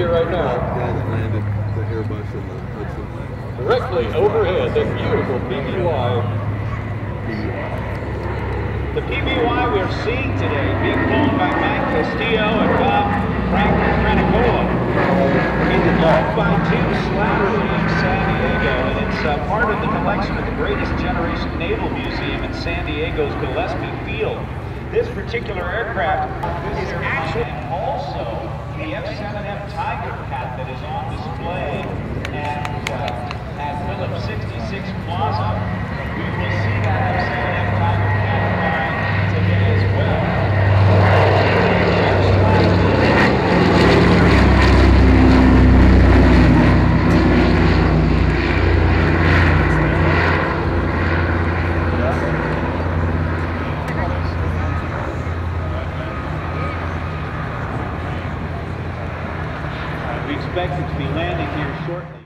right now. that landed the Airbus in the Hudson. Directly overhead, the beautiful PBY. The PBY we're seeing today being flown by Matt Castillo and Bob Frank Franicola is owned by Tim Slattery in San Diego, and it's uh, part of the collection of the Greatest Generation Naval Museum in San Diego's Gillespie Field. This particular aircraft is actually also the F-7F Tiger Cat that is on display at, uh, at Phillips 66 Plaza. We will see that We expect it to be landing here shortly.